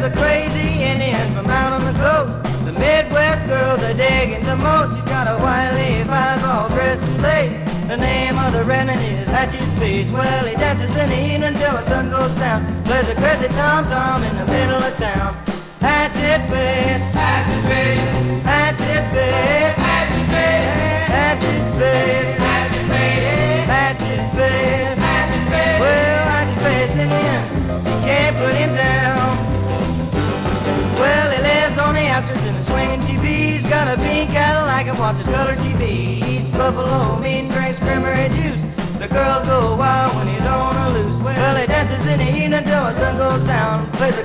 There's a crazy Indian from out on the coast. The Midwest girls are digging the most. She's got a wily five all dressed in lace. The name of the redman is Hatchet Face. Well, he dances in the evening till the sun goes down. Plays a crazy tom-tom in the middle of town. Hatchet Face. and watches color TV. Eats buffalo meat and drinks cranberry juice. The girls go wild when he's on a loose. Well, he dances in the evening till the sun goes down. Plays a